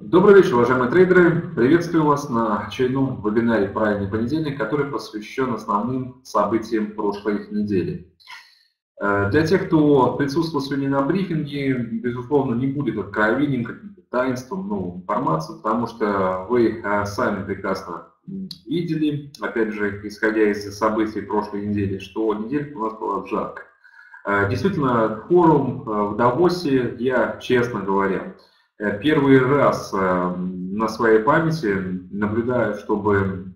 Добрый вечер, уважаемые трейдеры. Приветствую вас на очередном вебинаре «Правильный понедельник», который посвящен основным событиям прошлой недели. Э, для тех, кто присутствовал сегодня на брифинге, безусловно, не будет откровением, каким-то таинством, ну, информации, потому что вы э, сами прекрасно видели, опять же, исходя из событий прошлой недели, что неделя у нас была жарко. Э, действительно, форум в Давосе, я, честно говоря, первый раз э, на своей памяти наблюдаю, чтобы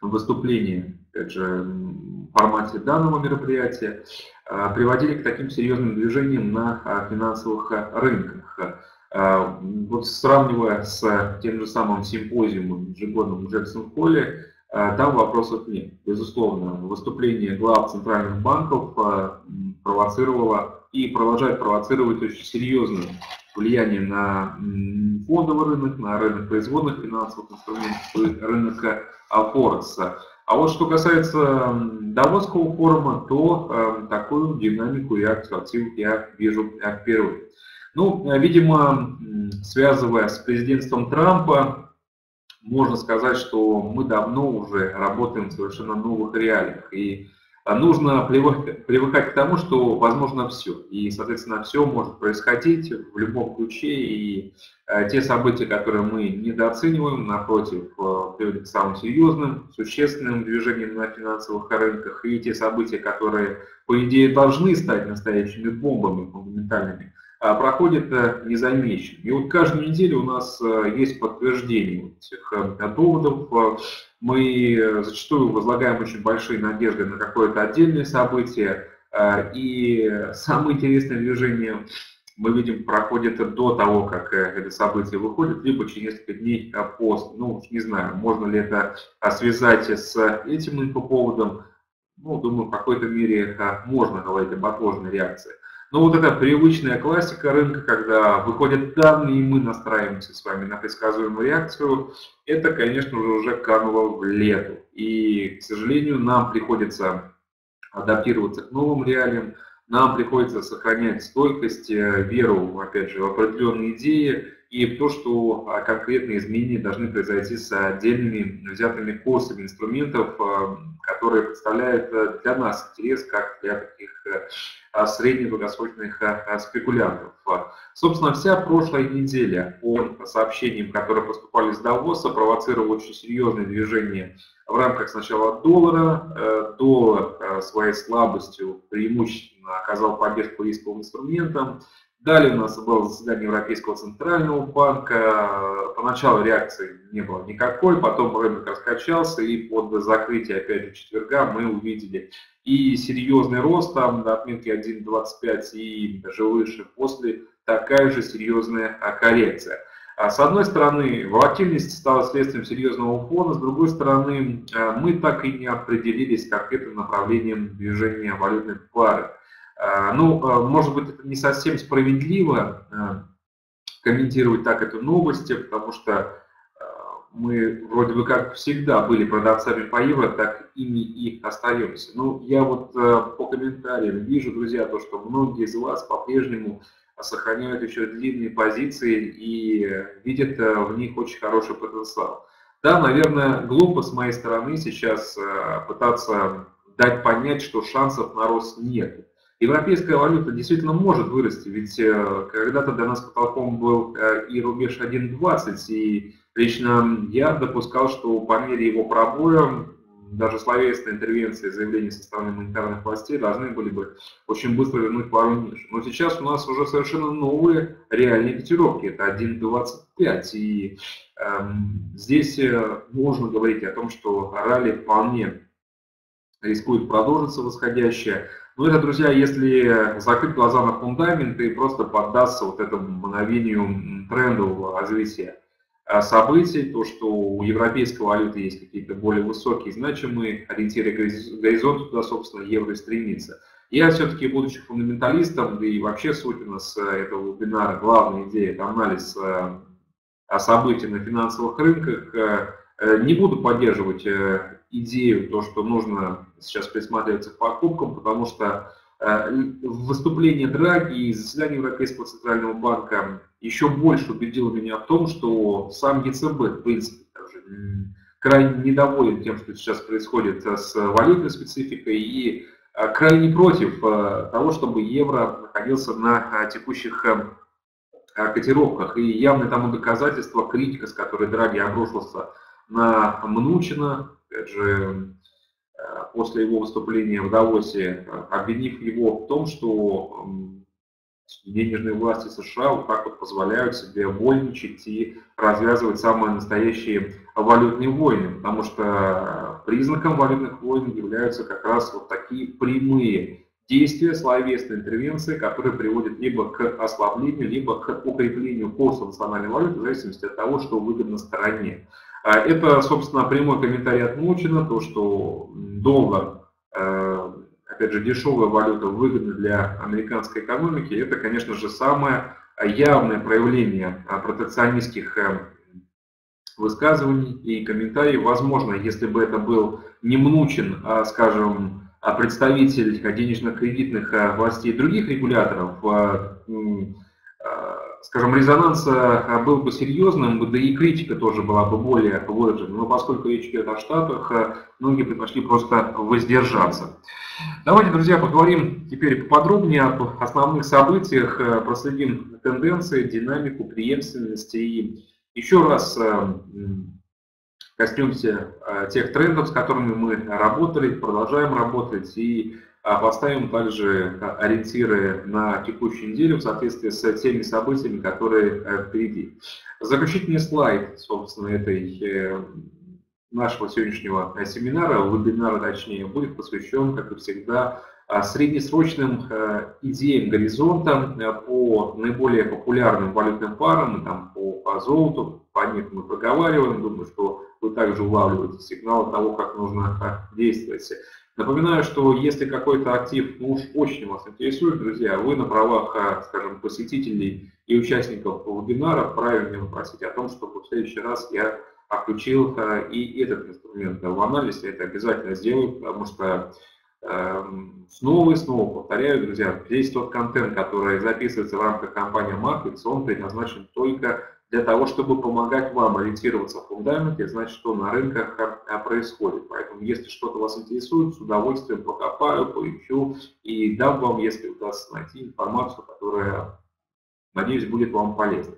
выступление, опять же, в формате данного мероприятия э, приводили к таким серьезным движениям на финансовых рынках. Вот сравнивая с тем же самым симпозиумом ежегодным в Джексон-Холле, там вопросов нет. Безусловно, выступление глав центральных банков провоцировало и продолжает провоцировать очень серьезную влияние на фондовый рынок, на рынок производных финансовых инструментов рынок э, Форекса. А вот что касается Давосского форума, то э, такую динамику и активацию я вижу впервые. Ну, э, видимо, связывая с президентством Трампа, можно сказать, что мы давно уже работаем в совершенно новых реалиях. И а нужно привыкать к тому, что возможно все. И, соответственно, все может происходить в любом ключе. И э, те события, которые мы недооцениваем, напротив, э, приводят к самым серьезным, существенным движениям на финансовых рынках. И те события, которые, по идее, должны стать настоящими бомбами фундаментальными, а проходят э, незамеченными. И вот каждую неделю у нас есть подтверждение этих доводов мы э, зачастую возлагаем очень большие надежды на какое-то отдельное событие, э, и самое интересное движение мы видим проходит до того, как э, это событие выходит, либо через несколько дней после. Ну, не знаю, можно ли это связать с этим инфоповодом. Ну, думаю, в какой-то мере можно говорить об отложенной реакции. Но вот эта привычная классика рынка, когда выходят данные, и мы настраиваемся с вами на предсказуемую реакцию, это, конечно же, уже кануло в лету. И, к сожалению, нам приходится адаптироваться к новым реалиям, нам приходится сохранять стойкость, э, веру, опять же, в определенные идеи и то, что а, конкретные изменения должны произойти с отдельными взятыми курсами инструментов, э, которые представляют э, для нас интерес как для таких средних долгосрочных спекулянтов. Собственно, вся прошлая неделя по сообщениям, которые поступали из Давоса, провоцировала очень серьезные движения в рамках сначала доллара. Э, доллар э, своей слабостью преимущественно оказал поддержку рисковым инструментам. Далее у нас было заседание Европейского центрального банка. Поначалу реакции не было никакой, потом рынок раскачался, и под закрытие, опять же, четверга мы увидели и серьезный рост там до отметки 1.25 и даже выше, после такая же серьезная коррекция. А с одной стороны, волатильность стала следствием серьезного фона, с другой стороны, э, мы так и не определились конкретным направлением движения валютной пары. Э, ну, э, может быть, это не совсем справедливо комментировать так эту новость, потому что мы вроде бы как всегда были продавцами по евро, так ими и остаемся. Ну, я вот по комментариям вижу, друзья, то, что многие из вас по-прежнему сохраняют еще длинные позиции и видят э, в них очень хороший потенциал. Да, наверное, глупо с моей стороны сейчас э, пытаться дать понять, что шансов на рост нет. Европейская валюта действительно может вырасти, ведь э, когда-то для нас потолком был и рубеж 1.20, и лично я допускал, что по мере его пробоя даже словесные интервенции, заявления со стороны монетарных властей должны были бы очень быстро вернуть пару ниже. Но сейчас у нас уже совершенно новые реальные котировки, это 1.25, и эм, здесь э, можно говорить о том, что ралли вполне рискует продолжиться восходящее. Но это, друзья, если закрыть глаза на фундамент и просто поддаться вот этому мгновению трендового развития Э, событий, то, что у европейской валюты есть какие-то более высокие, значимые ориентиры горизонта, туда, собственно, евро стремится. Я все-таки, будучи фундаменталистом, да и вообще суть у нас э, этого вебинара, главная идея, это анализ э, событий на финансовых рынках, не буду поддерживать идею, то, что нужно сейчас присматриваться к покупкам, потому что выступление Драги и заседание Европейского центрального банка еще больше убедило меня в том, что сам ЕЦБ, в принципе, даже крайне недоволен тем, что сейчас происходит с валютной спецификой и крайне против того, чтобы евро находился на текущих котировках. И явное тому доказательство критика, с которой Драги обрушился на Мнучина, опять же, э, после его выступления в Давосе, обвинив его в том, что денежные власти США вот так вот позволяют себе вольничать и развязывать самые настоящие валютные войны, потому что признаком валютных войн являются как раз вот такие прямые действия, словесные интервенции, которые приводят либо к ослаблению, либо к укреплению курса национальной валюты, в зависимости от того, что выгодно стороне. А это, собственно, прямой комментарий от Мучина, то, что доллар, э, опять же, дешевая валюта выгодна для американской экономики, это, конечно же, самое явное проявление протекционистских э, высказываний и комментариев. Возможно, если бы это был не Мнучин, а, скажем, а представитель денежно-кредитных э, властей других регуляторов, скажем, резонанс был бы серьезным, да и критика тоже была бы более выражена. Но поскольку речь идет о Штатах, многие предпочли просто воздержаться. Давайте, друзья, поговорим теперь поподробнее об основных событиях, проследим тенденции, динамику, преемственности и еще раз коснемся тех трендов, с которыми мы работали, продолжаем работать и поставим также ориентиры на текущую неделю в соответствии с теми событиями, которые э, впереди. Заключительный слайд, собственно, этой э, нашего сегодняшнего э, семинара, вебинара точнее, будет посвящен, как и всегда, а, среднесрочным идеям горизонта по наиболее популярным валютным парам, там, по, по золоту, по них мы проговариваем, думаю, что вы также улавливаете сигналы того, как нужно действовать. Напоминаю, что если какой-то актив ну уж очень вас интересует, друзья, вы на правах, а, скажем, посетителей и участников вебинара вправе меня попросить о том, чтобы в следующий раз я включил а, и этот инструмент в анализ. Я это обязательно сделаю, потому что эм, снова и снова повторяю, друзья, весь тот контент, который записывается в рамках компании Markets, он предназначен только для того, чтобы помогать вам ориентироваться в фундаменте, значит, что на рынках происходит. Поэтому, если что-то вас интересует, с удовольствием покопаю, поищу и дам вам, если удастся найти информацию, которая, надеюсь, будет вам полезна.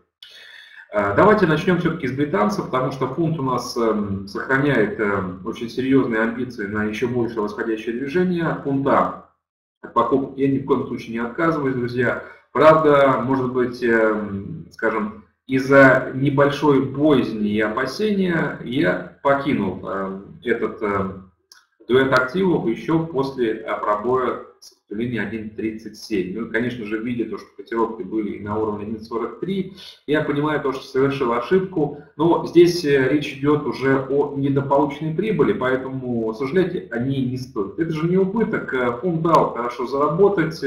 Э, давайте начнем все-таки с британцев, потому что фунт у нас эм, сохраняет эм, очень серьезные амбиции на еще большее восходящее движение. Фунта от покупок я ни в коем случае не отказываюсь, друзья. Правда, может быть, эм, скажем, из-за небольшой боязни и опасения я покинул э, этот э, дуэт активов еще после э, пробоя сопротивления 1.37. Ну, конечно же, видя то, что котировки были на уровне 1.43, я понимаю то, что совершил ошибку, но здесь э, речь идет уже о недополученной прибыли, поэтому сожалеть о ней не стоит. Это же не убыток, э, фонд дал хорошо заработать,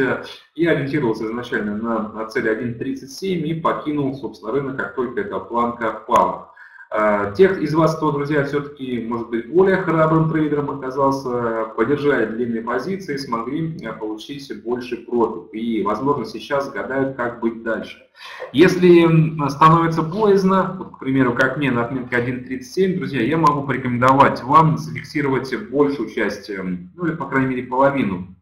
я ориентировался изначально на, на цели 1.37 и покинул, собственно, рынок, как только эта планка пала. А, тех из вас, кто, друзья, все-таки, может быть, более храбрым трейдером оказался, поддержали длинные позиции, смогли а, получить больше профит. И, возможно, сейчас гадают, как быть дальше. Если становится боязно, вот, к примеру, как мне на отметке 1.37, друзья, я могу порекомендовать вам зафиксировать большую часть, ну или, по крайней мере, половину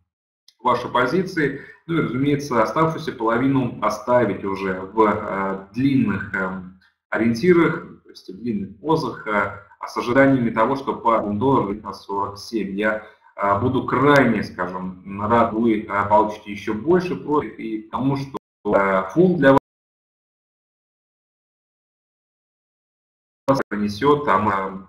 вашей позиции, ну и, разумеется, оставшуюся половину оставить уже в э, длинных э, ориентирах, есть в длинных позах, а с ожиданиями того, что по на 47. Я а, буду крайне, скажем, рад, вы а, получите еще больше профит и тому, что фунт для вас принесет там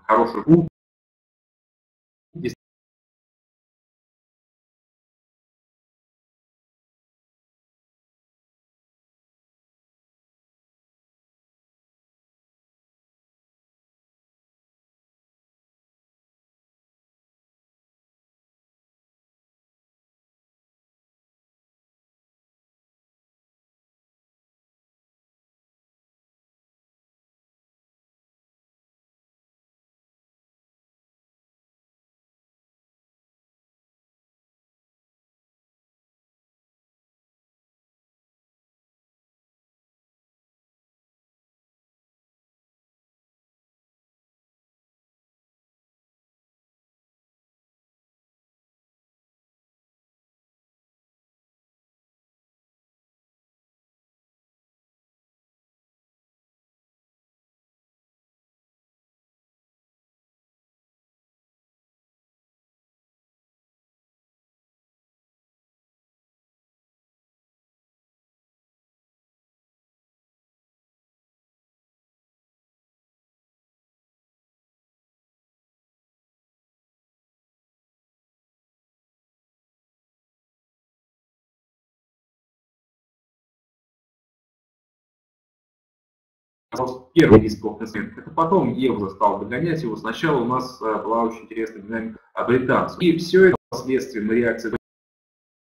первый рисковый инструмент. Это потом евро стал догонять его. Сначала у нас была очень интересная динамика британцев. И все это последствием реакции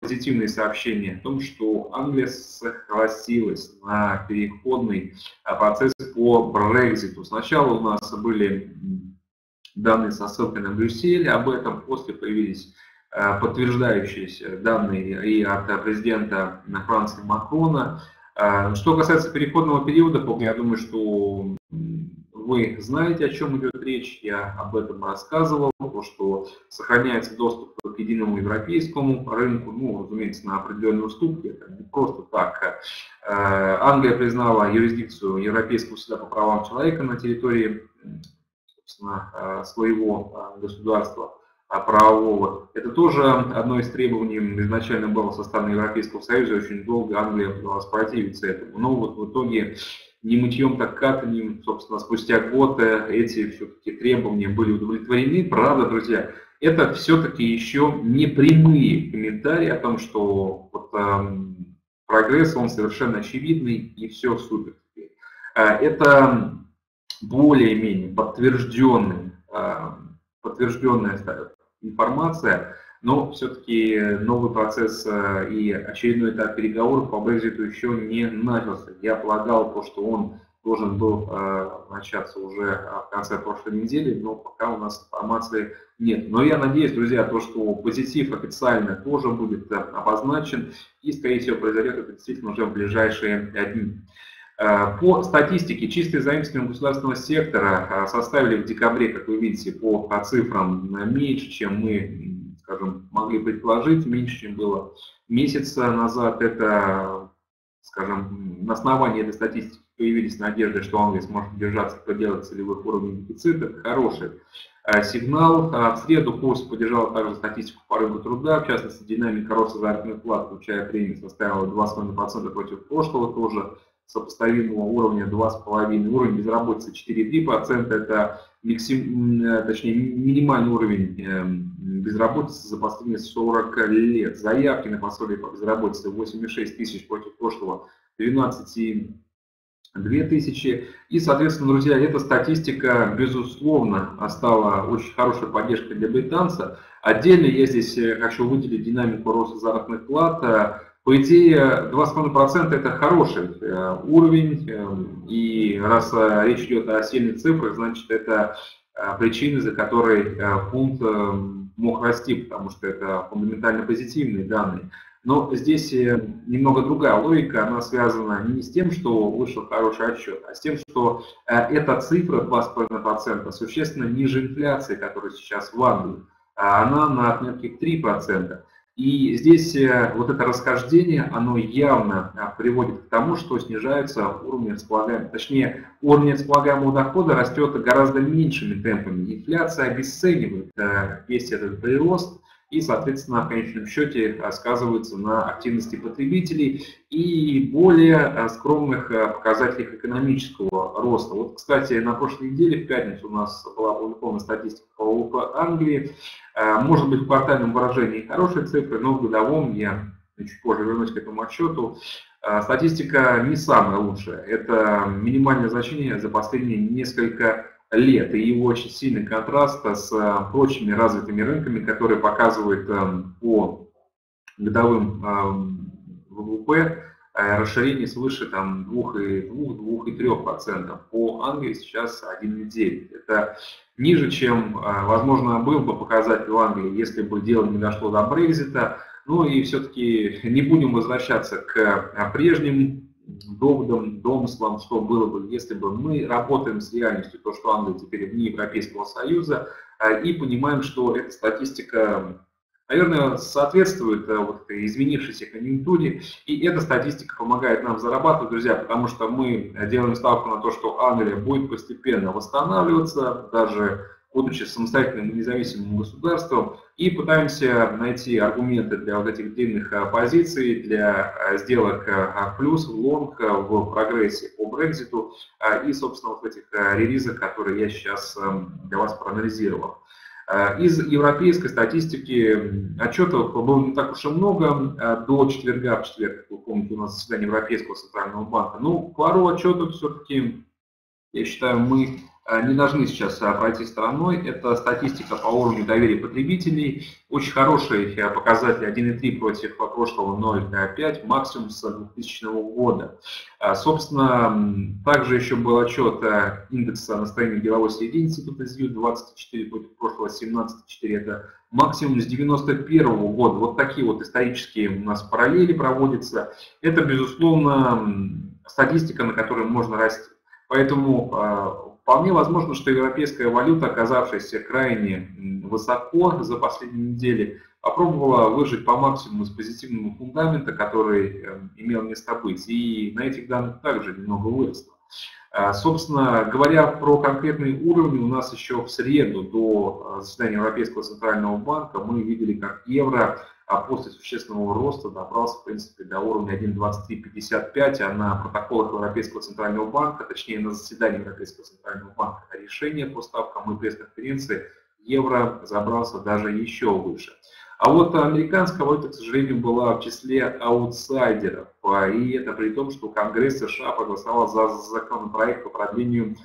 позитивные сообщения о том, что Англия согласилась на переходный процесс по Брекзиту. Сначала у нас были данные со ссылкой на Брюссель об этом, после появились э, подтверждающиеся данные и от президента Франции Макрона. Э, что касается переходного периода, я думаю, что вы знаете, о чем идет речь, я об этом рассказывал, то, что сохраняется доступ к единому европейскому рынку, ну, разумеется, на определенные уступки, это не просто так. Э, Англия признала юрисдикцию Европейского суда по правам человека на территории собственно, э, своего государства. а, правового. Это тоже одно из требований изначально было со стороны Европейского Союза, очень долго Англия пыталась противиться этому. Но вот в итоге не мытьем, так катанием, собственно, спустя год э, эти все-таки требования были удовлетворены. Правда, друзья, это все-таки еще не прямые комментарии о том, что вот, эм, прогресс, он совершенно очевидный и все супер. Это более-менее подтвержденный, а, подтвержденная информация, но все-таки новый процесс а, и очередной этап переговоров по Брекзиту еще не начался. Я полагал, то, что он должен был э, начаться уже в конце прошлой недели, но пока у нас информации нет. Но я надеюсь, друзья, то, что позитив официально тоже будет обозначен и, скорее всего, произойдет это действительно уже в ближайшие дни. Э, по статистике, чистые заимствования государственного сектора э, составили в декабре, как вы видите, по цифрам меньше, чем мы, скажем, могли предположить, меньше, чем было месяц назад. Это, скажем, на основании этой статистики появились надежды, что Англия сможет держаться в пределах целевых уровней дефицита. Это хороший э, сигнал. В среду курс поддержал также статистику по рынку труда, в частности, динамика роста заработных плат, включая премии, составила 2,5% против прошлого тоже сопоставимого уровня 2,5, уровень безработицы 4,3%, это э, точнее, минимальный уровень эм, безработицы за последние 40 лет. Заявки на пособие по безработице 8,6 тысяч против прошлого 12,2 тысячи. И, соответственно, друзья, эта статистика, безусловно, стала очень хорошей поддержкой для британца. Отдельно я здесь э, хочу выделить динамику роста заработных плат. По идее, 2,5% это хороший э, уровень, эм, и раз э, речь идет о сильных цифрах, значит это э, причины, за которые фунт мог расти, потому что это фундаментально позитивные данные. Но здесь немного другая логика, она связана не с тем, что вышел хороший отчет, а с тем, что эта цифра 2,5% существенно ниже инфляции, которая сейчас в Англии. Она на отметке 3%. И здесь э, вот это расхождение, оно явно а, приводит к тому, что снижается уровень располагаемого, точнее, уровень располагаемого дохода растет гораздо меньшими темпами. Инфляция обесценивает э, весь этот прирост, и, соответственно, в конечном счете сказывается на активности потребителей и более э, скромных э, показателях экономического роста. Вот, кстати, на прошлой неделе, в пятницу, у нас была опубликована статистика по ВВП Англии. Э, может быть, в квартальном выражении хорошие цифры, но в годовом я чуть позже вернусь к этому отчету. Статистика не самая лучшая. Это минимальное значение за последние несколько лет, и его очень сильный контраст с э, прочими развитыми рынками, которые показывают эм, по годовым эм, ВВП э, расширение свыше там, 2,3%. По Англии сейчас 1,9%. Это ниже, чем, э, возможно, был бы показатель в Англии, если бы дело не дошло до Брекзита. Ну и все-таки не будем возвращаться к прежним доводом, домыслом, что было бы, если бы мы работаем с реальностью, то, что Англия теперь вне Европейского Союза, а, и понимаем, что эта статистика, наверное, соответствует э, вот этой изменившейся конъюнктуре, и эта статистика помогает нам зарабатывать, друзья, потому что мы делаем ставку на то, что Англия будет постепенно восстанавливаться, даже будучи самостоятельным и независимым государством, и пытаемся найти аргументы для вот этих длинных э, позиций, для э, сделок э, плюс, лонг в прогрессе по Брекзиту и, собственно, вот в этих релизах, которые я сейчас для вас проанализировал. Из европейской статистики отчетов было не так уж и много. До четверга, в четверг, вы помните, у нас заседание Европейского центрального банка. Ну, пару отчетов все-таки я считаю, мы не должны сейчас э, пройти стороной. Это статистика по уровню доверия потребителей. Очень хороший э, показатель 1,3 против прошлого 0,5, максимум с 2000 года. Собственно, также еще был отчет индекса настроения деловой среды института ЗЮ 24 против прошлого 17,4. Это максимум с 91 года. Вот такие вот исторические у нас параллели проводятся. Это, безусловно, статистика, на которой можно расти. Поэтому Вполне возможно, что европейская валюта, оказавшаяся крайне высоко за последние недели, попробовала выжить по максимуму из позитивного фундамента, который эм, имел место быть, и на этих данных также немного выросла. А, собственно, говоря про конкретные уровни, у нас еще в среду до а, заседания Европейского центрального банка мы видели, как евро а после существенного роста добрался, в принципе, до уровня 1.2355, а на протоколах Европейского Центрального Банка, точнее на заседании Европейского Центрального Банка решение по ставкам и пресс-конференции, евро забрался даже еще выше. А вот американская валюта, к сожалению, была в числе аутсайдеров. И это при том, что Конгресс США проголосовал за законопроект по продлению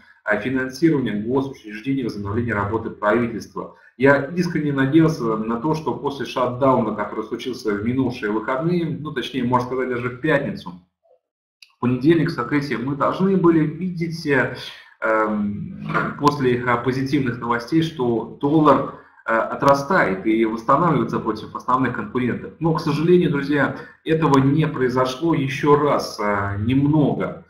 финансирования госучреждений возобновления работы правительства. Я искренне надеялся на то, что после шатдауна, который случился в минувшие выходные, ну точнее, можно сказать, даже в пятницу, в понедельник, соответственно, мы должны были видеть э, после позитивных новостей, что доллар э, отрастает и восстанавливается против основных конкурентов. Но, к сожалению, друзья, этого не произошло еще раз э, немного.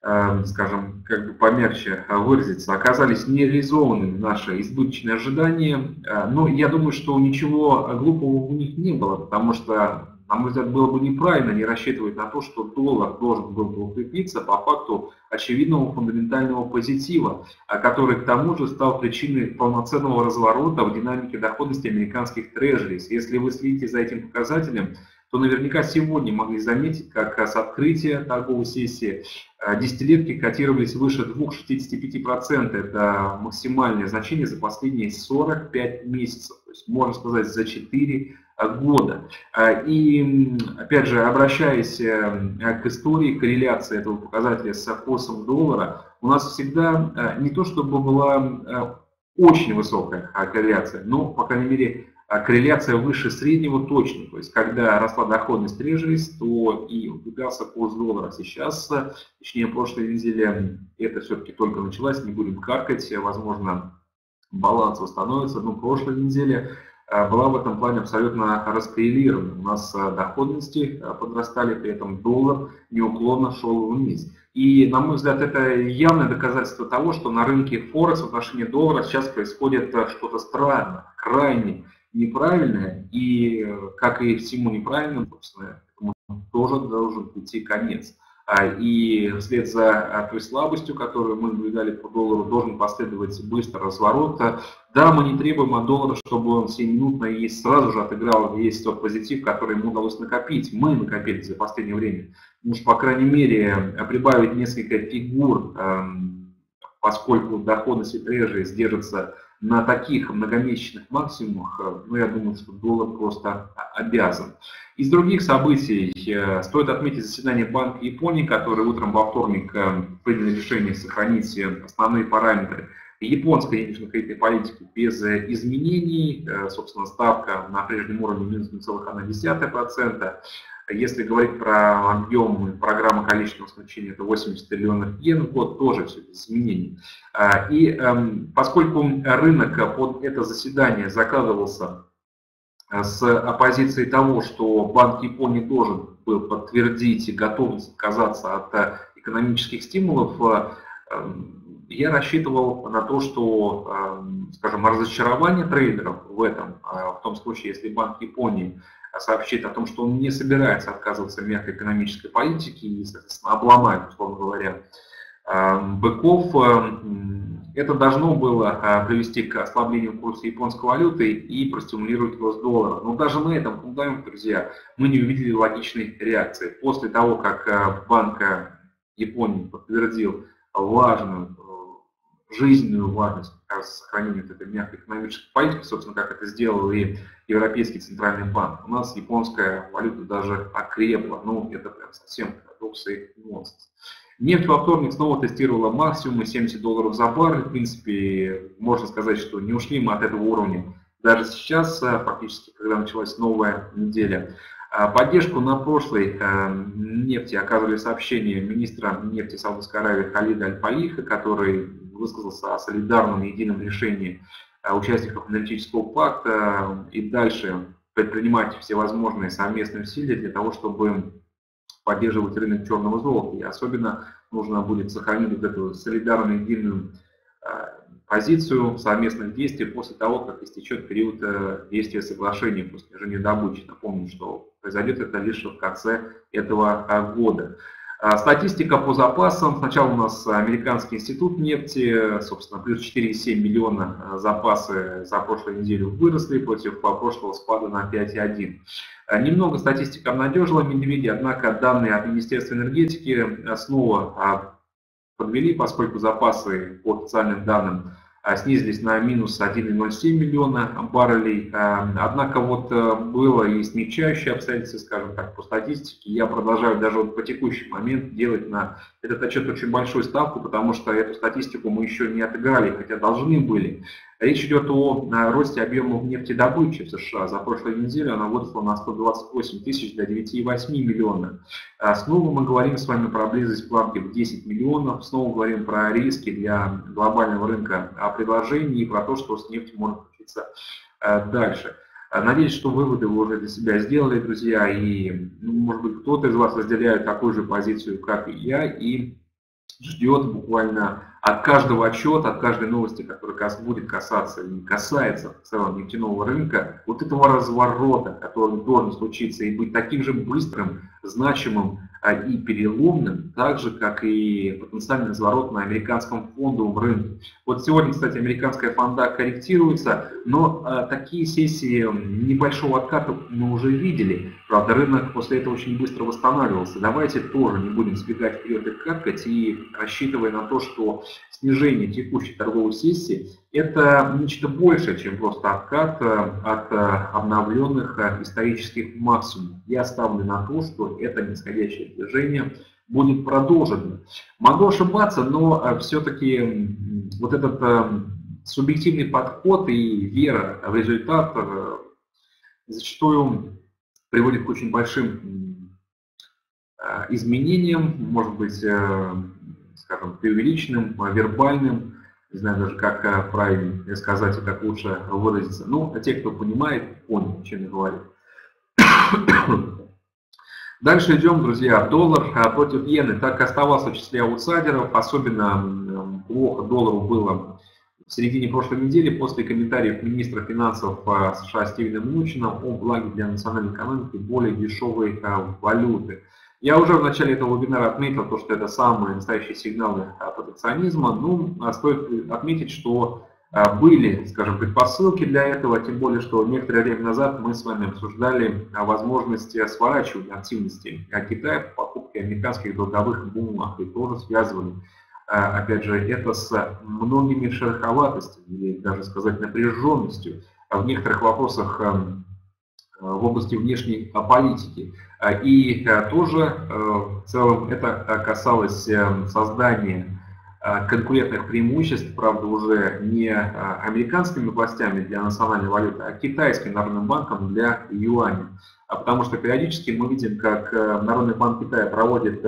Эм, скажем, как бы помягче выразиться, оказались нереализованными наши избыточные ожидания. Э, но я думаю, что ничего глупого у них не было, потому что, на мой взгляд, было бы неправильно не рассчитывать на то, что доллар должен был бы укрепиться по факту очевидного фундаментального позитива, э, который к тому же стал причиной полноценного разворота в динамике доходности американских трежерис. Если вы следите за этим показателем, то наверняка сегодня могли заметить, как с открытия торговой сессии э, десятилетки котировались выше 2,65%. Это максимальное значение за последние 45 месяцев. То есть, можно сказать, за 4 года. Э, и, опять же, обращаясь э, к истории корреляции этого показателя с курсом доллара, у нас всегда не то чтобы была очень высокая корреляция, но, по крайней мере, корреляция выше среднего точно. То есть, когда росла доходность трежерис, то и укреплялся курс доллара. Сейчас, точнее, прошлой неделе это все-таки только началось, не будем каркать, возможно, баланс восстановится, но прошлой неделе а, была в этом плане абсолютно раскоррелирована. У нас а, доходности подрастали, при этом доллар неуклонно шел вниз. И, на мой взгляд, это явное доказательство того, что на рынке Форекс в отношении доллара сейчас происходит что-то странное, крайне неправильное, и, как и всему неправильному, этому тоже должен прийти конец. А, и вслед за той слабостью, которую мы наблюдали по доллару, должен последовать быстро разворот. Да, мы не требуем от доллара, чтобы он 7-минутно и сразу же отыграл весь тот позитив, который ему удалось накопить. Мы накопили за последнее время. Уж, по крайней мере, прибавить несколько фигур, эм, поскольку доходность и трежи сдержится на таких многомесячных максимумах, э, ну, я думаю, что доллар просто обязан. Из других событий э, стоит отметить заседание Банка Японии, который утром во вторник э, принял решение сохранить основные параметры японской денежно-кредитной политики без изменений. Собственно, ставка на прежнем уровне минус 0,1%. Если говорить про объем программы количественного смягчения, это 80 триллионов йен в год, тоже все без изменений. А, и эм, поскольку рынок под это заседание закладывался э, с оппозицией того, что Банк Японии должен был подтвердить готовность отказаться от э, экономических стимулов, э, эм, я рассчитывал на то, что, эм, скажем, разочарование трейдеров в этом, в том случае, если Банк Японии сообщит о том, что он не собирается отказываться от мягкой экономической политики и, соответственно, обломает, условно говоря, эм, быков. Эм, это должно было э, привести к ослаблению курса японской валюты и простимулировать рост доллара. Но даже на этом фундаменте, друзья, мы не увидели логичной реакции. После того, как э, Банк Японии подтвердил важную жизненную важность как раз сохранения вот этой мягкой экономической политики, собственно, как это сделал и Европейский центральный банк. У нас японская валюта даже окрепла, ну это прям совсем парадокс и нонсенс. Нефть во вторник снова тестировала максимумы 70 долларов за баррель. В принципе, можно сказать, что не ушли мы от этого уровня. Даже сейчас, э, фактически, когда началась новая неделя. А поддержку на прошлой э, нефти оказывали сообщения министра нефти Саудовской Аравии Халида Аль-Палиха, который высказался о солидарном едином решении э, участников аналитического пакта и дальше предпринимать всевозможные совместные усилия для того, чтобы поддерживать рынок черного золота. И особенно нужно будет сохранить вот эту солидарную единую позицию совместных действий после того, как истечет период э, действия соглашения по снижению добычи. Напомню, что произойдет это лишь в конце этого э, года. А, статистика по запасам. Сначала у нас Американский институт нефти, собственно, плюс 4,7 миллиона э, запасы за прошлую неделю выросли против прошлого спада на 5,1. Немного статистика обнадежила Медведи, однако данные от Министерства энергетики снова а, подвели, поскольку запасы по официальным данным а, снизились на минус 1,07 миллиона баррелей. А, однако вот э, было и смягчающее обстоятельство, скажем так, по статистике. Я продолжаю даже вот по текущий момент делать на этот отчет очень большую ставку, потому что эту статистику мы еще не отыграли, хотя должны были. Речь идет о росте объемов нефтедобычи в США. За прошлую неделю она выросла на 128 тысяч для 9,8 миллионов. А снова мы говорим с вами про близость планки в 10 миллионов. Снова говорим про риски для глобального рынка предложений и про то, что с нефтью может случиться э, дальше. Надеюсь, что выводы вы уже для себя сделали, друзья, и, ну, может быть, кто-то из вас разделяет такую же позицию, как и я, и ждет буквально от каждого отчета, от каждой новости, которая будет касаться и касается в целом нефтяного рынка, вот этого разворота, который должен случиться и быть таким же быстрым, значимым а, и переломным, так же, как и потенциальный разворот на американском фондовом рынке. Вот сегодня, кстати, американская фонда корректируется, но а, такие сессии небольшого отката мы уже видели. Правда, рынок после этого очень быстро восстанавливался. Давайте тоже не будем сбегать вперед и каркать, и рассчитывая на то, что снижение текущей торговой сессии – это нечто большее, чем просто откат э, от э, обновленных э, исторических максимумов. Я ставлю на то, что это нисходящее движение будет продолжено. Могу ошибаться, но все-таки вот этот субъективный подход и вера в результат зачастую приводит к очень большим изменениям, может быть, скажем, преувеличенным, а, вербальным, не знаю даже, как а, правильно сказать и как лучше выразиться. Ну, а те, кто понимает, понял, чем я говорю. Дальше идем, друзья. Доллар против иены так оставался в числе аутсайдеров. Особенно плохо доллару было в середине прошлой недели после комментариев министра финансов США Стивена Мнучина о благе для национальной экономики более дешевой валюты. Я уже в начале этого вебинара отметил то, что это самые настоящие сигналы протекционизма. Ну, а стоит отметить, что а, были, скажем, предпосылки для этого, тем более, что некоторое время назад мы с вами обсуждали возможности сворачивания активности Китая по покупке американских долговых бумаг и тоже связывали, а, опять же, это с многими шероховатостями, или даже сказать напряженностью в некоторых вопросах в области внешней политики. И э, тоже э, в целом это касалось э, создания конкурентных преимуществ, правда, уже не американскими властями для национальной валюты, а китайским народным банком для юаня. А потому что периодически мы видим, как Народный банк Китая проводит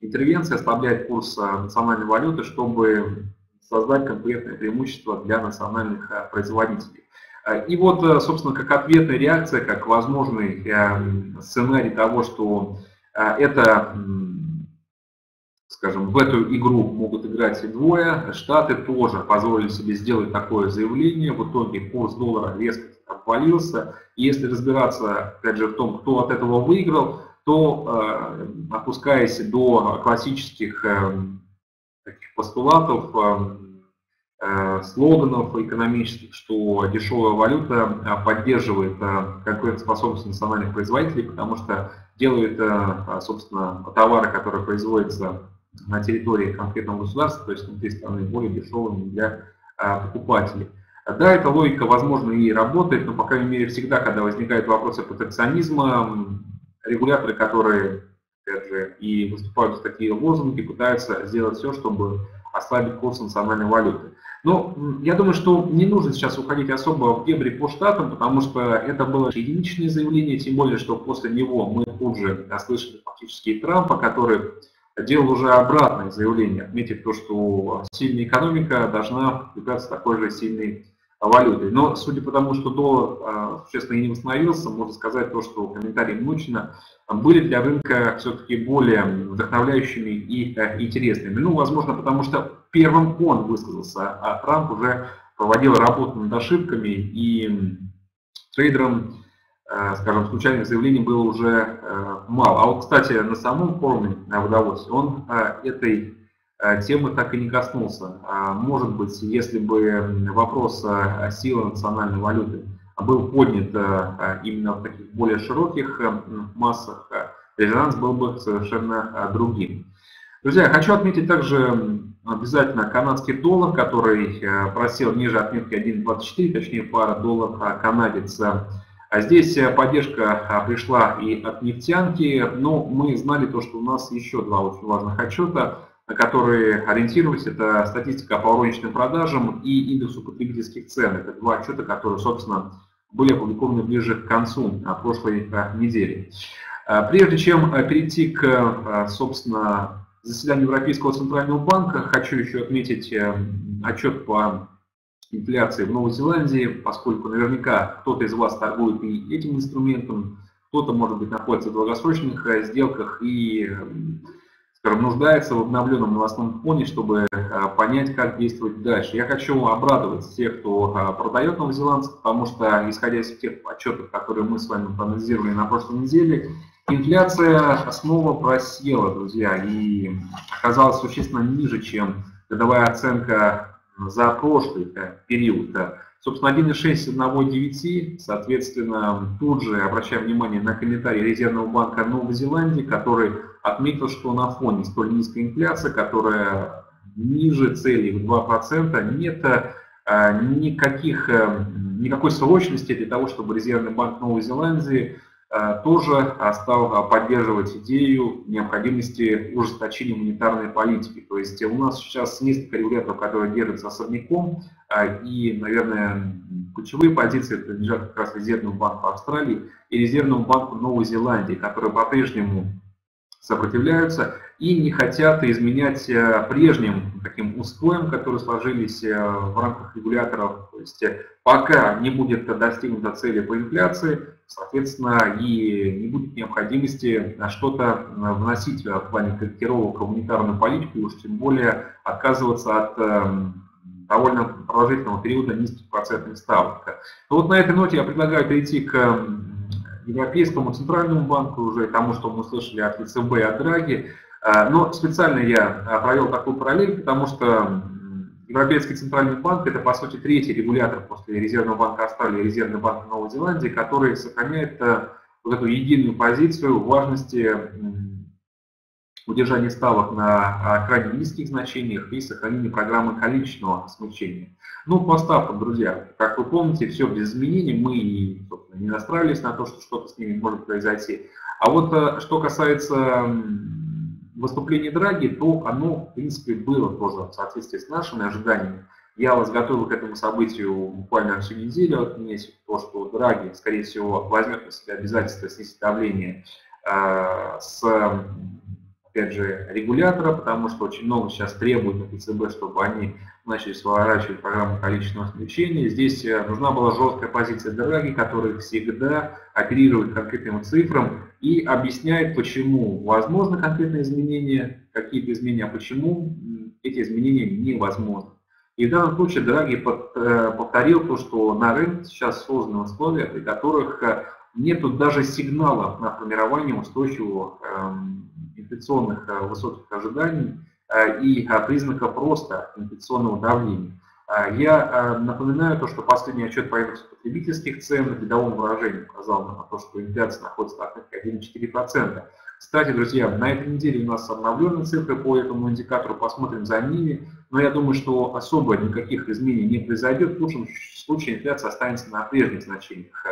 интервенции, ослабляет курс национальной валюты, чтобы создать конкурентное преимущество для национальных производителей. И вот, э, собственно, как ответная реакция, как возможный э, сценарий того, что э, это, скажем, в эту игру могут играть и двое, Штаты тоже позволили себе сделать такое заявление. В итоге курс доллара резко обвалился. И если разбираться, опять же, в том, кто от этого выиграл, то, опускаясь до классических таких постулатов, Э, слоганов экономических, что дешевая валюта э, поддерживает э, конкурентоспособность национальных производителей, потому что делает, собственно, товары, которые производятся на территории конкретного государства, то есть внутри страны, более дешевыми для покупателей. Да, эта логика, возможно, и работает, но, по крайней мере, всегда, когда возникают вопросы протекционизма, регуляторы, которые, опять же, и выступают с такие лозунги, пытаются сделать все, чтобы ослабить курс национальной валюты. Но я думаю, что не нужно сейчас уходить особо в дебри по штатам, потому что это было единичное заявление, тем более, что после него мы тут же слышали фактически и Трампа, который делал уже обратное заявление, отметив то, что сильная экономика должна являться такой же сильной валютой. Но судя по тому, что доллар а, существенно и не восстановился, можно сказать то, что комментарии Мучина были для рынка все-таки более вдохновляющими и э, интересными. Ну, возможно, потому что первым он высказался, а Трамп уже проводил работу над ошибками, и трейдерам, э, скажем, случайных заявлений было уже мало. А вот, кстати, на самом форуме в удовольствие он этой темы так и не коснулся. А, может быть, если бы вопрос силы национальной валюты был поднят именно в таких более широких массах, резонанс был бы совершенно другим. Друзья, хочу отметить также обязательно канадский доллар, который э, просел ниже отметки 1.24, точнее пара доллар-канадец. А здесь э, поддержка а, пришла и от нефтянки, но мы знали то, что у нас еще два очень важных отчета, на которые ориентировались. Это статистика по розничным продажам и индексу потребительских цен. Это два отчета, которые, собственно, были опубликованы ближе к концу а, прошлой недели. Прежде чем перейти к, собственно, заседании Европейского центрального банка хочу еще отметить отчет по инфляции в Новой Зеландии, поскольку наверняка кто-то из вас торгует и этим инструментом, кто-то, может быть, находится в долгосрочных сделках и, скажем, нуждается в обновленном новостном фоне, чтобы э, понять, как действовать дальше. Я хочу обрадовать тех, кто продает новозеландцев, потому что, исходя из тех отчетов, которые мы с вами проанализировали на прошлой неделе, Инфляция снова просела, друзья, и оказалась существенно ниже, чем годовая оценка за прошлый период. Собственно, 1,6 1,9, соответственно, тут же обращаем внимание на комментарий Резервного банка Новой Зеландии, который отметил, что на фоне столь низкой инфляции, которая ниже цели в 2%, нет э, никаких, э, никакой срочности для того, чтобы Резервный банк Новой Зеландии Э, тоже стал поддерживать идею необходимости ужесточения монетарной политики. То есть у нас сейчас несколько регуляторов, которые держатся особняком, и, наверное, ключевые позиции принадлежат как раз Резервному банку Австралии и Резервному банку Новой Зеландии, которые по-прежнему сопротивляются и не хотят изменять прежним таким устоям, которые сложились в рамках регуляторов. То есть пока не будет достигнута цели по инфляции, соответственно, и не будет необходимости что-то вносить в плане корректировок в монетарную политику, и уж тем более отказываться от довольно продолжительного периода низких процентных ставок. Вот на этой ноте я предлагаю перейти к Европейскому центральному банку, уже тому, что мы слышали от ЕЦБ и от Драги. Э, но специально я провел такую параллель, потому что Европейский центральный банк – это, по сути, третий регулятор после Резервного банка Австралии и Резервного банка Новой Зеландии, который сохраняет э, вот эту единую позицию важности удержания ставок на крайне низких значениях и сохранения программы количественного смягчения. Ну, по ставкам, друзья, как вы помните, все без изменений, мы не настраивались на то, что что-то с ними может произойти. А вот э, что касается выступление Драги, то оно, в принципе, было тоже в соответствии с нашими ожиданиями. Я вас готовил к этому событию буквально всю неделю отметить, то, что Драги, скорее всего, возьмет на себя обязательство снизить давление э, с опять же, регулятора, потому что очень много сейчас требует от ЕЦБ, чтобы они начали сворачивать программу количественного смягчения. Здесь э, нужна была жесткая позиция Драги, который всегда оперирует конкретным цифрам и объясняет, почему возможно конкретные изменения, какие-то изменения, а почему эти изменения невозможны. И в данном случае Драги э, повторил то, что на рынке сейчас созданы условия, при которых э, нет даже сигналов на формирование устойчивого эм, инфляционных э, высоких ожиданий э, и э, признаков роста инфляционного давления. Я напоминаю то, что последний отчет по индексу потребительских цен на годовом выражении указал на то, что инфляция находится на отметке 1,4%. Кстати, друзья, на этой неделе у нас обновленные цифры по этому индикатору, посмотрим за ними. Но я думаю, что особо никаких изменений не произойдет. В лучшем случае инфляция останется на прежних значениях.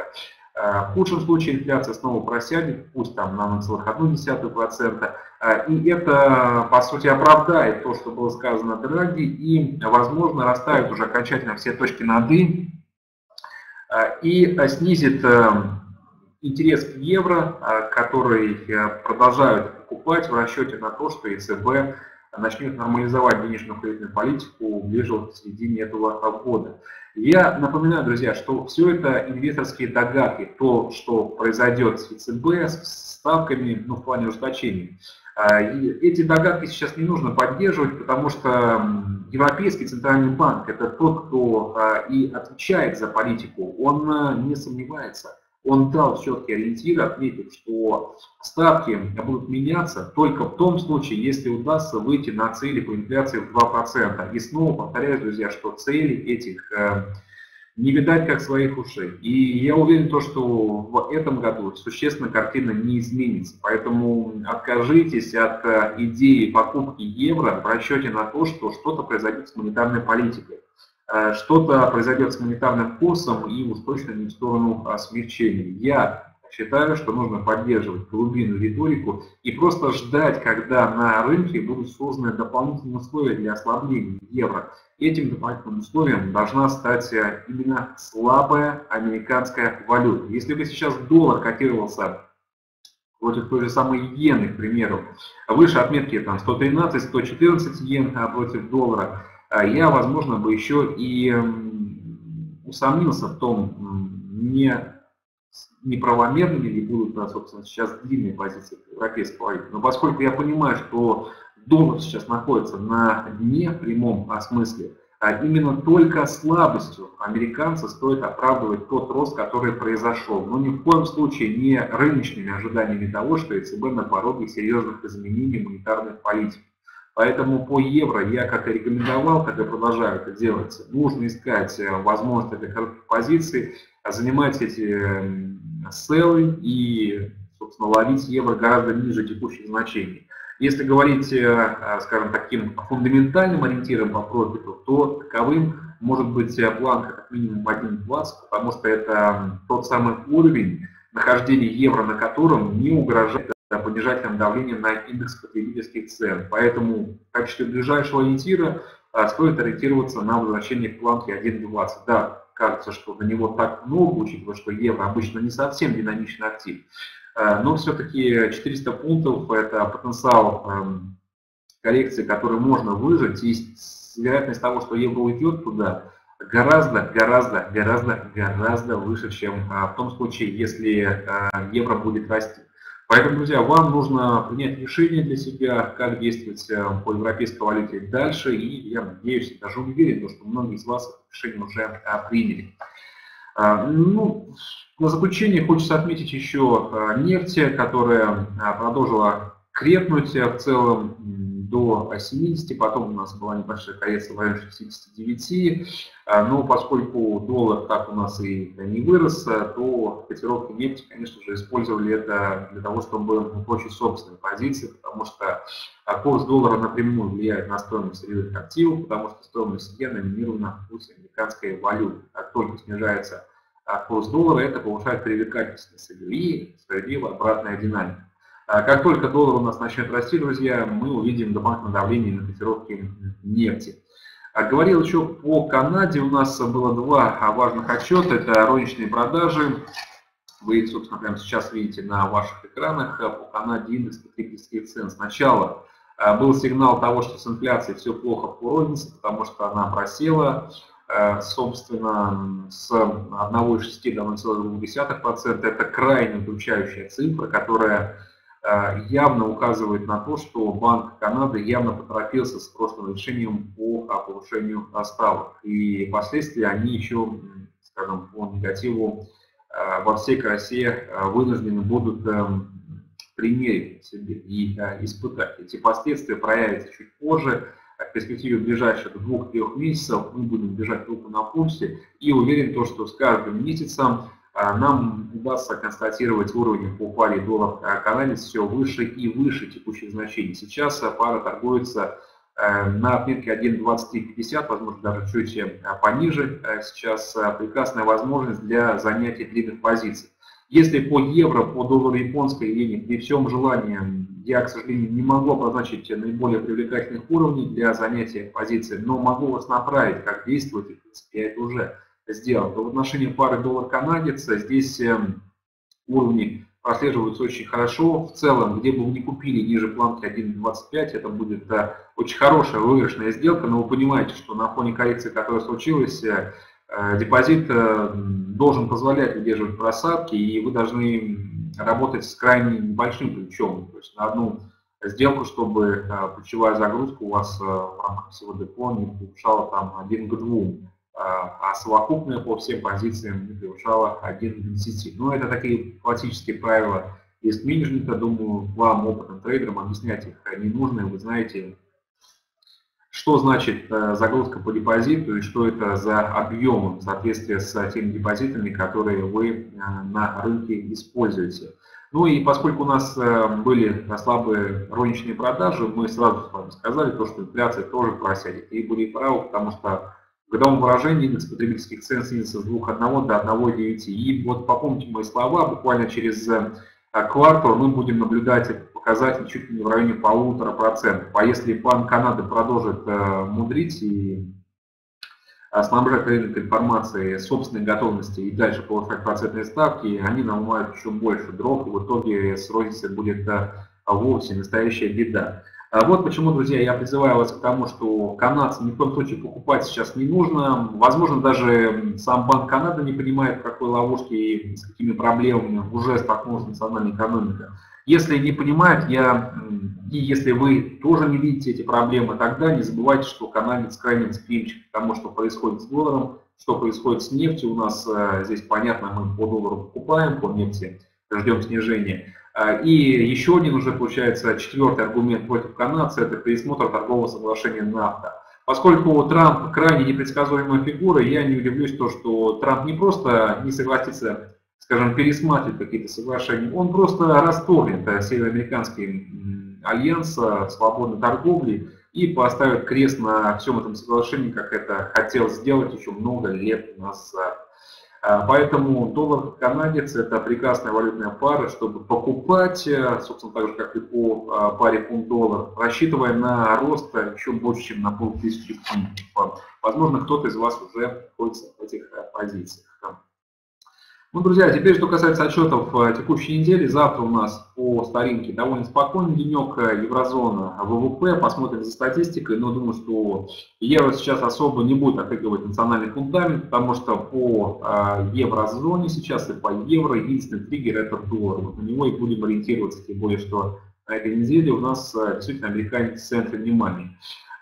Э, в худшем случае инфляция снова просядет, пусть там на 0,1%. Э, и это, по сути, оправдает то, что было сказано Драги, и, возможно, расставит уже окончательно все точки над «и», э, и снизит интерес к евро, который продолжают покупать в расчете на то, что ЕЦБ начнет нормализовать денежную кредитную политику ближе к середине этого года. Я напоминаю, друзья, что все это инвесторские догадки, то, что произойдет с ЕЦБ, с ставками, ну, в плане ужесточения. А, эти догадки сейчас не нужно поддерживать, потому что Европейский центральный банк – это тот, кто а, и отвечает за политику, он а, не сомневается – он дал четкий ориентир, отметив, что ставки будут меняться только в том случае, если удастся выйти на цели по инфляции в 2%. И снова повторяю, друзья, что цели этих э, не видать как своих ушей. И я уверен, то, что в этом году существенно картина не изменится. Поэтому откажитесь от э, идеи покупки евро в расчете на то, что что-то произойдет с монетарной политикой. Э, что-то произойдет с монетарным курсом и уж точно не в сторону а, смягчения. Я считаю, что нужно поддерживать глубинную риторику и просто ждать, когда на рынке будут созданы дополнительные условия для ослабления евро. Этим дополнительным условием должна стать э, именно слабая американская валюта. Если бы сейчас доллар котировался против той же самой иены, к примеру, выше отметки там 113-114 йен а против доллара, я, возможно, бы еще и усомнился в том, не неправомерными ли будут, собственно, сейчас длинные позиции европейской валюты. Но поскольку я понимаю, что доллар сейчас находится на дне в прямом смысле, а именно только слабостью американца стоит оправдывать тот рост, который произошел. Но ни в коем случае не рыночными ожиданиями того, что ЕЦБ на пороге серьезных изменений монетарной политики. Поэтому по евро я как и рекомендовал, так и продолжаю это делать. Нужно искать э, возможности для коротких позиций, занимать эти селлы и, собственно, ловить евро гораздо ниже текущих значений. Если говорить, э, э, скажем, таким фундаментальным ориентиром по профиту, то таковым может быть планка как минимум 1.20, потому что это тот самый уровень нахождения евро, на котором не угрожает понижательным давлением на индекс потребительских цен. Поэтому в качестве ближайшего ориентира а, стоит ориентироваться на возвращение к планке 1.20. Да, кажется, что на него так много, учитывая, что евро обычно не совсем динамичный актив. А, но все-таки 400 пунктов – это потенциал эм, коррекции, который можно выжать. И вероятность того, что евро уйдет туда, гораздо, гораздо, гораздо, гораздо выше, чем а, в том случае, если евро будет расти. Поэтому, друзья, вам нужно принять решение для себя, как действовать э, по европейской валюте дальше. И я надеюсь, даже уверен, что многие из вас решение уже э, приняли. А, ну, на заключение хочется отметить еще э, нефть, которая продолжила крепнуть в целом до 70, потом у нас была небольшая коррекция в районе 69, а, но поскольку доллар так у нас и не вырос, то котировки нефти, конечно же, использовали это для того, чтобы упрочить собственные позиции, потому что а, курс доллара напрямую влияет на стоимость сырьевых активов, потому что стоимость иены номинирована в курсе американской валюты. Как только снижается а, курс доллара, это повышает привлекательность сырья и справедливо обратная динамика. А как только доллар у нас начнет расти, друзья, мы увидим дополнительное давление на котировки нефти. А говорил еще по Канаде, у нас было два важных отчета, это розничные продажи. Вы их, собственно, прямо сейчас видите на ваших экранах. По Канаде индекс потребительских цен. Сначала а, был сигнал того, что с инфляцией все плохо по рознице, потому что она просела, а, собственно, с 1,6 до 0,2%. Это крайне удручающая цифра, которая явно указывает на то, что Банк Канады явно поторопился с прошлым решением по повышению ставок. И последствия они еще, скажем, по негативу э, во всей красе э, вынуждены будут примерить себе и испытать. Эти последствия проявятся чуть позже. В перспективе ближайших двух-трех месяцев мы будем держать руку на пульсе и уверен, то, что с каждым месяцем нам удастся констатировать уровень по паре доллар-канадец все выше и выше текущих значений. Сейчас пара торгуется на отметке 1.2350, возможно, даже чуть пониже. Сейчас прекрасная возможность для занятия длинных позиций. Если по евро, по доллару японской иене, при всем желании, я, к сожалению, не могу обозначить наиболее привлекательных уровней для занятия позиции, но могу вас направить, как действовать, и, в принципе, я это уже сделал. То в отношении пары доллар-канадец здесь эм, уровни прослеживаются очень хорошо. В целом, где бы вы ни купили ниже планки 1.25, это будет э, очень хорошая выигрышная сделка, но вы понимаете, что на фоне коррекции, которая случилась, э, Э, депозит э, должен позволять выдерживать просадки, и вы должны работать с крайне небольшим ключом. То есть на одну сделку, чтобы э, ключевая загрузка у вас в рамках всего депо не превышала там 1 к 2, а совокупная по всем позициям не превышала 1 к 10. Ну, это такие классические правила из менеджмента. Думаю, вам, опытным трейдерам, объяснять их не нужно, вы знаете, что значит э, загрузка по депозиту и что это за объемы в соответствии с теми депозитами, которые вы э, на рынке используете. Ну и поскольку у нас э, были слабые розничные продажи, мы сразу с вами сказали, то, что инфляция тоже просядет. И были правы, потому что в годовом выражении индекс потребительских цен снизится с 2,1 до 1,9. И вот попомните мои слова, буквально через квартал мы будем наблюдать показатель чуть ли не в районе полутора процентов. А если Банк Канады продолжит э, мудрить и снабжать рынок информацией собственной готовности и дальше повышать процентные ставки, они наломают еще больше дров, и в итоге с розницей будет э, вовсе настоящая беда. А вот почему, друзья, я призываю вас к тому, что канадцам ни в коем случае покупать сейчас не нужно. Возможно, даже сам Банк Канады не понимает, в какой ловушке и с какими проблемами уже столкнулась национальная экономика. Если не понимает, я, и если вы тоже не видите эти проблемы, тогда не забывайте, что канадец крайне восприимчив к тому, что происходит с долларом, что происходит с нефтью. У нас э, здесь понятно, мы по доллару покупаем, по нефти ждем снижения. А, и еще один уже, получается, четвертый аргумент против канадца – это пересмотр торгового соглашения НАФТА. Поскольку Трамп крайне непредсказуемая фигура, я не удивлюсь, то, что Трамп не просто не согласится скажем, пересматривать какие-то соглашения, он просто расторгнет Североамериканский альянс свободной торговли и поставит крест на всем этом соглашении, как это хотел сделать еще много лет назад. А, поэтому доллар канадец – это прекрасная валютная пара, чтобы покупать, э, собственно, так же, как и по а, паре фунт-доллар, рассчитывая на рост еще больше, чем на полтысячи пунктов. Возможно, кто-то из вас уже находится в этих э, позициях. Ну, друзья, теперь что касается отчетов э, текущей недели. Завтра у нас по старинке довольно спокойный денек э, еврозона ВВП. Посмотрим за статистикой. Но думаю, что евро сейчас особо не будет отыгрывать национальный фундамент, потому что по э, еврозоне сейчас и по евро единственный триггер это доллар. Вот на него и будем ориентироваться, тем более, что на этой неделе у нас действительно американец в центре внимания.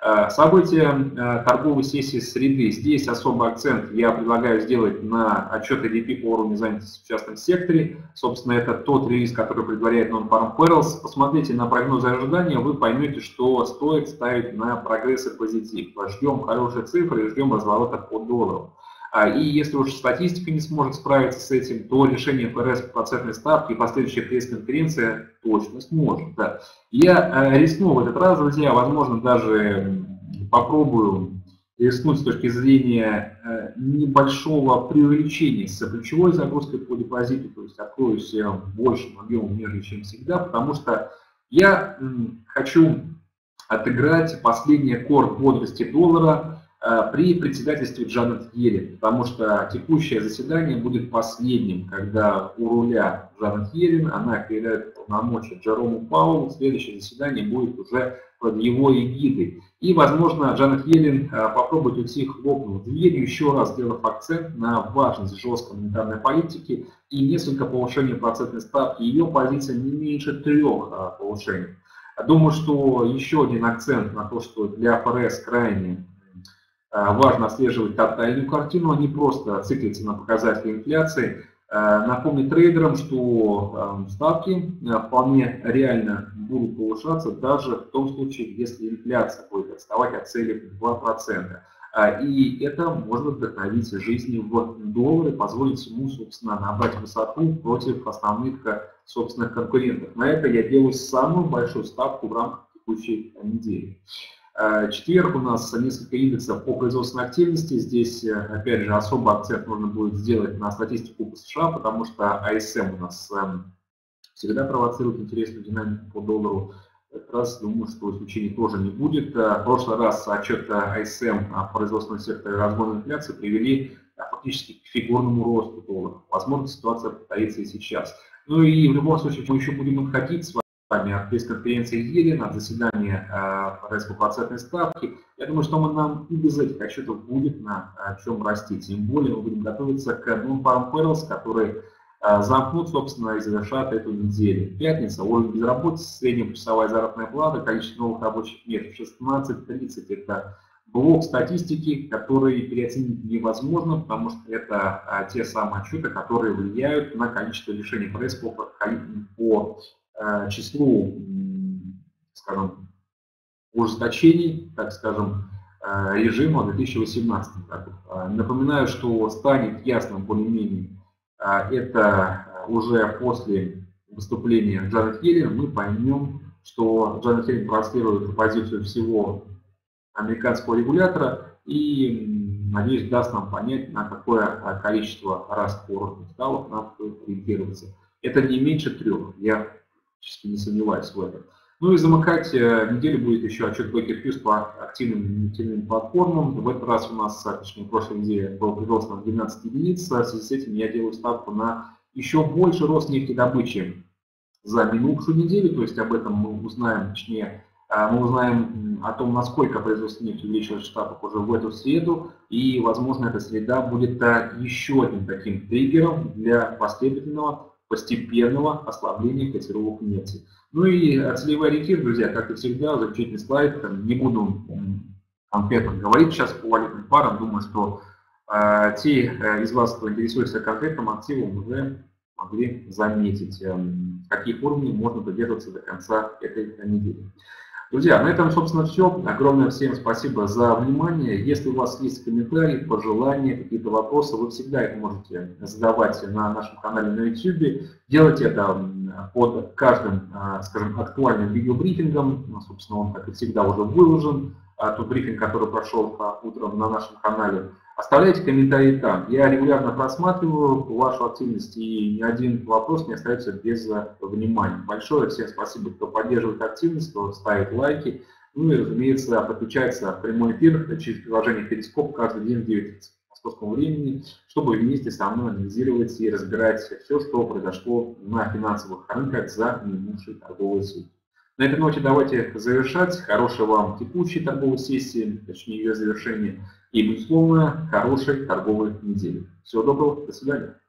Э, события э, торговой сессии среды. Здесь особый акцент я предлагаю сделать на отчет ADP по уровню занятости в частном секторе. Собственно, это тот релиз, который предваряет Non-Farm Perils. Посмотрите на прогнозы ожидания, вы поймете, что стоит ставить на прогресс и позитив. Ждем хорошие цифры и ждем разворота по доллару. А, и если уж статистика не сможет справиться с этим, то решение ФРС по процентной ставке и последующая пресс-конференция точно сможет. Да. Я э, рискну в этот раз, друзья, возможно, даже попробую рискнуть с точки зрения э, небольшого преувеличения с ключевой загрузкой по депозиту, то есть откроюсь большим объемом, нежели чем всегда, потому что я хочу отыграть последний аккорд бодрости доллара Э, при председательстве Джанет Йеллен, потому что текущее заседание будет последним, когда у руля Джанет Йеллен, она передает полномочия Джерому Паулу, следующее заседание будет уже под его эгидой. И, возможно, Джанет Йеллен э, попробует уйти хлопнув дверью, еще раз сделав акцент на важность жесткой монетарной политики и несколько повышений процентной ставки. Ее позиция не меньше трех э, повышений. Думаю, что еще один акцент на то, что для ФРС крайне Э, важно отслеживать тотальную картину, а не просто циклиться на показатели инфляции. Э, напомню трейдерам, что э, ставки вполне реально будут повышаться даже в том случае, если инфляция будет отставать от цели в 2%. А, и это может вдохновить жизни в доллары, позволить ему, собственно, набрать высоту против основных собственных конкурентов. На это я делаю самую большую ставку в рамках текущей недели. А, четверг у нас несколько индексов по производственной активности. Здесь, опять же, особый акцент нужно будет сделать на статистику по США, потому что ASM у нас эм, всегда провоцирует интересную динамику по доллару этот раз думаю, что исключений тоже не будет. Э, в прошлый раз отчет ISM о производственном секторе разгона инфляции привели э, фактически к фигурному росту доллара. Возможно, ситуация повторится и сейчас. Ну и в любом случае мы еще будем отходить с вами от пресс-конференции Елена, от заседания э, процентной ставки. Я думаю, что мы нам и без этих отчетов будет на э, чем расти. Тем более мы будем готовиться к non-farm payrolls, который а, замкнут, собственно, и завершат эту неделю. Пятница, уровень безработицы, средняя часовая заработная плата, количество новых рабочих мест 16-30. Это блок статистики, который переоценить невозможно, потому что это а, те самые отчеты, которые влияют на количество решений пресс по, по а, числу, скажем, ужесточений, так скажем, режима 2018 году. Напоминаю, что станет ясным более-менее это уже после выступления Джанет Йеллен мы поймем, что Джанет Йеллен транслирует позицию всего американского регулятора и, надеюсь, даст нам понять, на какое количество раз по ставок нам ориентироваться. Это не меньше трех, я честно не сомневаюсь в этом. Ну и замыкать э, неделю будет еще отчет Baker Hughes по активным нефтяным платформам. В этот раз у нас, точнее, в прошлой неделе был прирост на 12 единиц. В связи с этим я делаю ставку на еще больше рост нефтедобычи за минувшую неделю. То есть об этом мы узнаем, точнее, э, мы узнаем о том, насколько производство нефти увеличилось в Штатах уже в эту среду. И, возможно, эта среда будет э, еще одним таким триггером для последовательного постепенного ослабления котировок нефти. Ну и целевой ориентир, друзья, как и всегда, замечательный слайд. Не буду конкретно говорить сейчас по валютным парам. Думаю, что э, те э, из вас, кто интересуется конкретным активом, уже могли заметить, э, каких уровней можно додерживаться до конца этой недели. Друзья, на этом, собственно, все. Огромное всем спасибо за внимание. Если у вас есть комментарии, пожелания, какие-то вопросы, вы всегда их можете задавать на нашем канале на YouTube. Делайте это под каждым, а, скажем, актуальным видеобрифингом. Ну, собственно, он, как и всегда, уже выложен. А, тот брифинг, который прошел а, утром на нашем канале. Оставляйте комментарии там. Я регулярно просматриваю вашу активность, и ни один вопрос не остается без внимания. Большое всем спасибо, кто поддерживает активность, кто ставит лайки. Ну и, разумеется, подключается в прямой эфир через приложение Перископ каждый день в 9 московского времени, чтобы вместе со мной анализировать и разбирать все, что произошло на финансовых рынках за минувшие торговые сутки. На этой ноте давайте завершать. Хорошей вам текущей торговой сессии, точнее ее завершения. И, безусловно, хорошей торговой недели. Всего доброго, до свидания.